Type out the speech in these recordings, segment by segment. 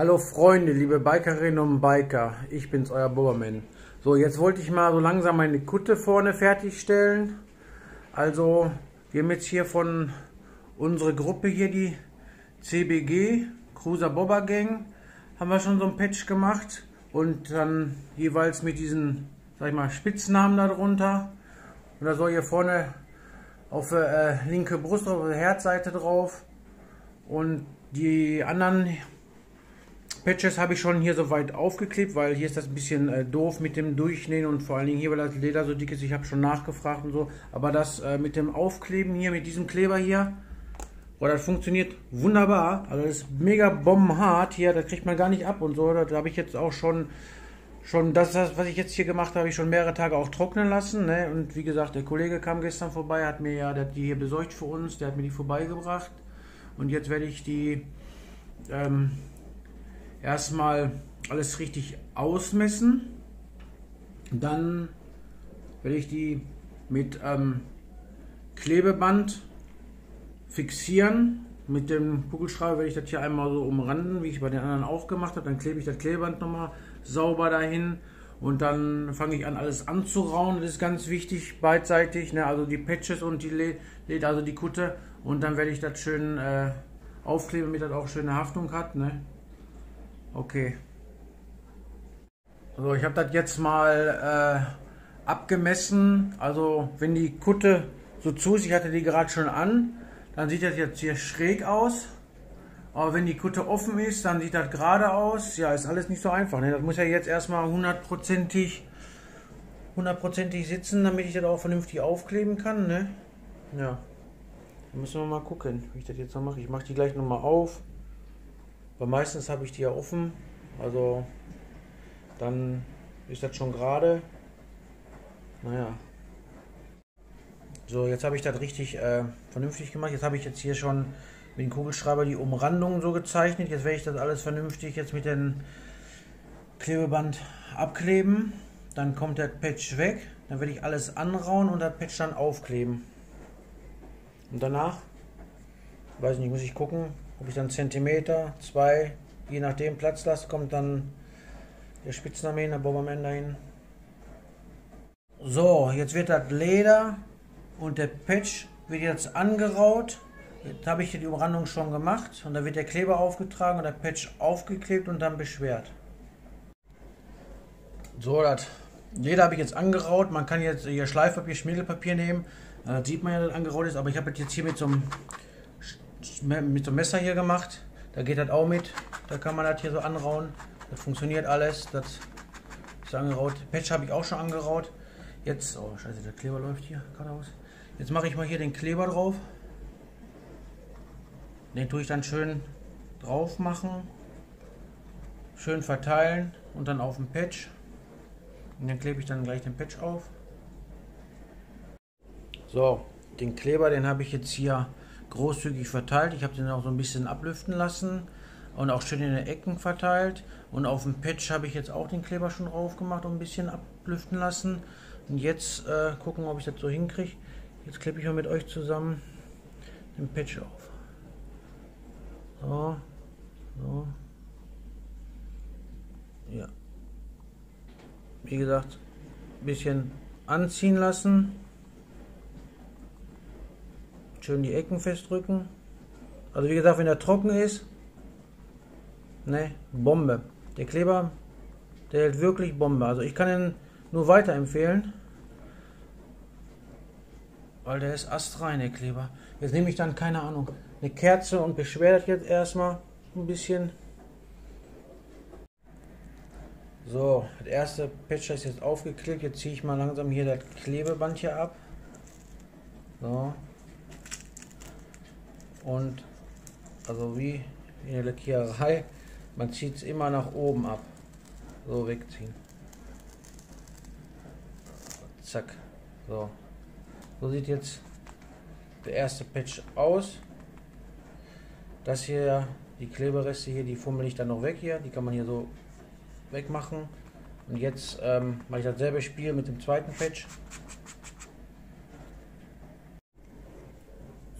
Hallo Freunde, liebe Bikerinnen und Biker, ich bin's, euer Boberman. So, jetzt wollte ich mal so langsam meine Kutte vorne fertigstellen. Also, wir haben jetzt hier von unserer Gruppe hier, die CBG, Cruiser Bobber Gang, haben wir schon so ein Patch gemacht. Und dann jeweils mit diesen, sag ich mal, Spitznamen darunter. Und da soll hier vorne auf der äh, linke Brust, auf der Herzseite drauf. Und die anderen Patches habe ich schon hier soweit aufgeklebt, weil hier ist das ein bisschen äh, doof mit dem Durchnähen und vor allen Dingen hier, weil das Leder so dick ist. Ich habe schon nachgefragt und so. Aber das äh, mit dem Aufkleben hier, mit diesem Kleber hier, boah, das funktioniert wunderbar. Also das ist mega bombenhart hier, das kriegt man gar nicht ab und so. Da habe ich jetzt auch schon, schon das, was ich jetzt hier gemacht habe, ich schon mehrere Tage auch trocknen lassen. Ne? Und wie gesagt, der Kollege kam gestern vorbei, hat mir ja, der hat die hier besorgt für uns, der hat mir die vorbeigebracht. Und jetzt werde ich die ähm, erstmal alles richtig ausmessen. Dann werde ich die mit ähm, Klebeband fixieren. Mit dem Kugelschreiber werde ich das hier einmal so umranden, wie ich bei den anderen auch gemacht habe. Dann klebe ich das Klebeband nochmal sauber dahin. Und dann fange ich an, alles anzurauen. Das ist ganz wichtig, beidseitig. Ne? Also die Patches und die Led, also die Kutte. Und dann werde ich das schön äh, aufkleben, damit das auch schöne Haftung hat. Ne? Okay. Also ich habe das jetzt mal äh, abgemessen. Also wenn die Kutte so zu ist, ich hatte die gerade schon an, dann sieht das jetzt hier schräg aus. Aber wenn die Kutte offen ist, dann sieht das gerade aus. Ja, ist alles nicht so einfach. Ne? Das muss ja jetzt erstmal hundertprozentig hundertprozentig sitzen, damit ich das auch vernünftig aufkleben kann. Ne? Ja, da müssen wir mal gucken, wie ich das jetzt noch mache. Ich mache die gleich nochmal auf. Weil meistens habe ich die ja offen. Also dann ist das schon gerade. Naja. So, jetzt habe ich das richtig äh, vernünftig gemacht. Jetzt habe ich jetzt hier schon mit dem Kugelschreiber die Umrandung so gezeichnet. Jetzt werde ich das alles vernünftig jetzt mit dem Klebeband abkleben. Dann kommt der Patch weg. Dann werde ich alles anrauen und das Patch dann aufkleben. Und danach, weiß nicht, muss ich gucken, ob ich dann Zentimeter, zwei, je nachdem Platz lasse, kommt dann der Spitzname hin, der Bomberman dahin. So, jetzt wird das Leder und der Patch wird jetzt angeraut. Jetzt habe ich hier die Umrandung schon gemacht und da wird der Kleber aufgetragen und der Patch aufgeklebt und dann beschwert. So, das Leder habe ich jetzt angeraut. Man kann jetzt hier Schleifpapier, Schmiedelpapier nehmen. Das sieht man ja, dass das angeraut ist, aber ich habe jetzt hier mit so einem mit so einem Messer hier gemacht. Da geht das auch mit. Da kann man das hier so anrauen. Das funktioniert alles. Das ist angeraut. Patch habe ich auch schon angeraut. Jetzt, oh scheiße, der Kleber läuft hier gerade aus. Jetzt mache ich mal hier den Kleber drauf. Den tue ich dann schön drauf machen. Schön verteilen und dann auf den Patch. Und dann klebe ich dann gleich den Patch auf. So, den Kleber, den habe ich jetzt hier großzügig verteilt. Ich habe den auch so ein bisschen ablüften lassen und auch schön in den Ecken verteilt. Und auf dem Patch habe ich jetzt auch den Kleber schon drauf gemacht und ein bisschen ablüften lassen. Und jetzt äh, gucken, ob ich das so hinkriege. Jetzt klebe ich mal mit euch zusammen den Patch auf. So, so. Ja. Wie gesagt, ein bisschen anziehen lassen. Schön die Ecken festdrücken. Also wie gesagt, wenn er trocken ist, ne, Bombe. Der Kleber, der hält wirklich Bombe. Also ich kann ihn nur weiterempfehlen. Weil der ist astrein, der Kleber. Jetzt nehme ich dann, keine Ahnung, eine Kerze und beschwere das jetzt erstmal ein bisschen. So, das erste Patch ist jetzt aufgeklebt. Jetzt ziehe ich mal langsam hier das Klebeband hier ab. So, und also wie in der Lackiererei, man zieht es immer nach oben ab. So wegziehen. Zack. So. So sieht jetzt der erste Patch aus. Das hier, die Klebereste hier, die fummel ich dann noch weg hier. Die kann man hier so wegmachen. Und jetzt ähm, mache ich dasselbe Spiel mit dem zweiten Patch.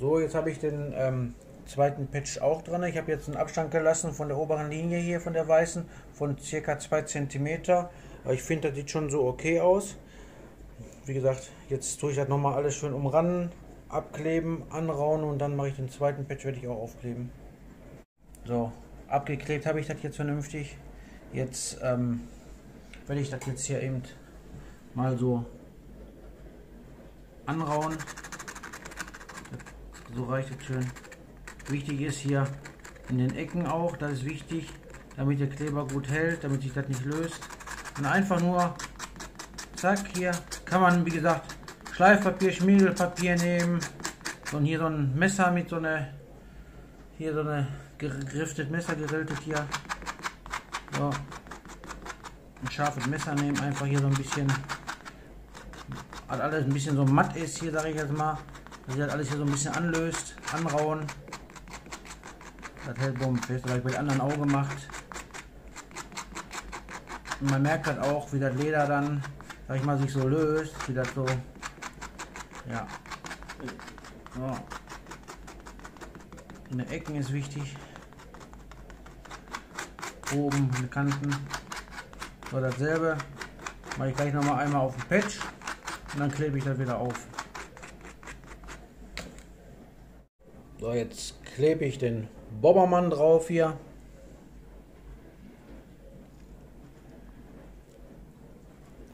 So, jetzt habe ich den ähm, zweiten Patch auch drin. Ich habe jetzt einen Abstand gelassen von der oberen Linie hier, von der weißen, von circa 2 cm. Aber ich finde, das sieht schon so okay aus. Wie gesagt, jetzt tue ich das nochmal alles schön umranden, abkleben, anrauen und dann mache ich den zweiten Patch, werde ich auch aufkleben. So, abgeklebt habe ich das jetzt vernünftig. Jetzt ähm, werde ich das jetzt hier eben mal so anrauen. So reicht es schön. Wichtig ist hier in den Ecken auch, das ist wichtig, damit der Kleber gut hält, damit sich das nicht löst. Und einfach nur, zack, hier kann man, wie gesagt, Schleifpapier, Schmiedelpapier nehmen. Und hier so ein Messer mit so einer, hier so eine geriftet Messer geriltet hier. So. Ein scharfes Messer nehmen, einfach hier so ein bisschen, als alles ein bisschen so matt ist hier, sage ich jetzt mal. Dass sich das alles hier so ein bisschen anlöst, anrauen. Das hält bombenfest, das habe ich bei den anderen auch gemacht. Und man merkt halt auch, wie das Leder dann, sag ich mal, sich so löst, wie das so, ja. So. In den Ecken ist wichtig. Oben, in den Kanten. So, dasselbe mache ich gleich nochmal einmal auf den Patch und dann klebe ich das wieder auf. So, jetzt klebe ich den Bobbermann drauf hier.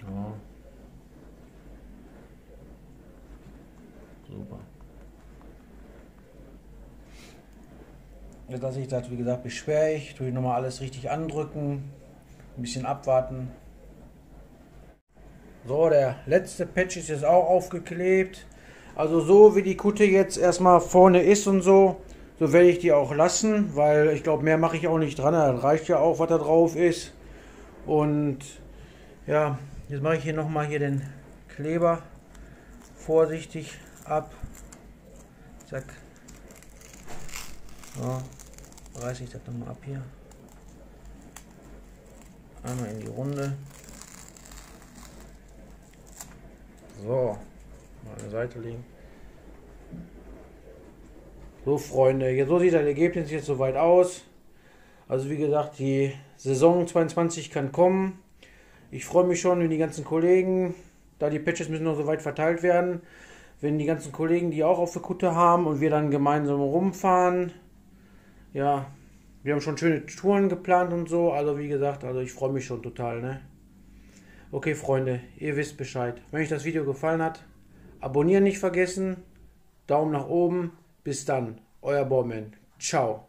Ja. Super. Jetzt lasse ich das, wie gesagt, beschwere ich. Tue ich nochmal alles richtig andrücken. Ein bisschen abwarten. So, der letzte Patch ist jetzt auch aufgeklebt. Also so wie die Kutte jetzt erstmal vorne ist und so, so werde ich die auch lassen, weil ich glaube, mehr mache ich auch nicht dran. Das reicht ja auch, was da drauf ist. Und ja, jetzt mache ich hier nochmal hier den Kleber vorsichtig ab. Zack. So, reiße ich das nochmal ab hier. Einmal in die Runde. So, mal an der Seite legen. So Freunde, so sieht das Ergebnis jetzt soweit aus. Also wie gesagt, die Saison 22 kann kommen. Ich freue mich schon, wenn die ganzen Kollegen, da die Patches müssen noch so weit verteilt werden, wenn die ganzen Kollegen die auch auf der Kutte haben und wir dann gemeinsam rumfahren. Ja, wir haben schon schöne Touren geplant und so. Also wie gesagt, also ich freue mich schon total, ne? Okay, Freunde, ihr wisst Bescheid. Wenn euch das Video gefallen hat, abonnieren nicht vergessen. Daumen nach oben. Bis dann, euer Borman. Ciao.